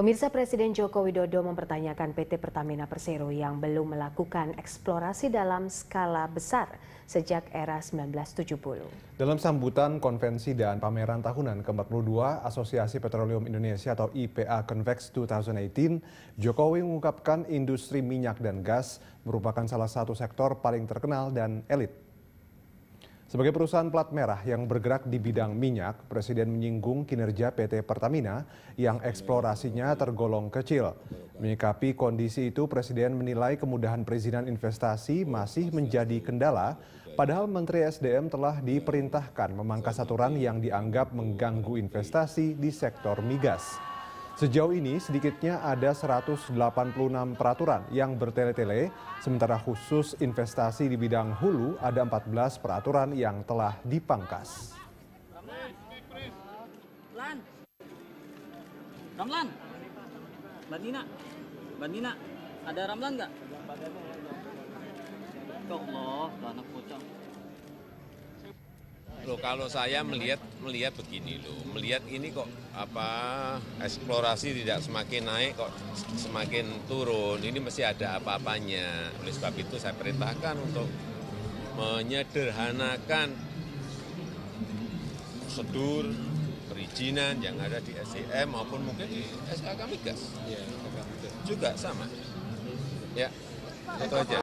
Pemirsa Presiden Joko Widodo mempertanyakan PT Pertamina Persero yang belum melakukan eksplorasi dalam skala besar sejak era 1970. Dalam sambutan konvensi dan pameran tahunan ke-42 Asosiasi Petroleum Indonesia atau IPA Convex 2018, Jokowi mengungkapkan industri minyak dan gas merupakan salah satu sektor paling terkenal dan elit sebagai perusahaan plat merah yang bergerak di bidang minyak, Presiden menyinggung kinerja PT Pertamina yang eksplorasinya tergolong kecil. Menyikapi kondisi itu, Presiden menilai kemudahan perizinan investasi masih menjadi kendala, padahal Menteri SDM telah diperintahkan memangkas aturan yang dianggap mengganggu investasi di sektor migas. Sejauh ini sedikitnya ada 186 peraturan yang bertele-tele, sementara khusus investasi di bidang hulu ada 14 peraturan yang telah dipangkas. Ramlan. Ramlan. Mbak. Ada Ramlan nggak? Loh kalau saya melihat melihat begini loh, melihat ini kok apa eksplorasi tidak semakin naik kok semakin turun. Ini mesti ada apa-apanya. Oleh sebab itu saya perintahkan untuk menyederhanakan prosedur perizinan yang ada di SDM maupun mungkin di SKK Migas. Juga sama. Ya, itu aja.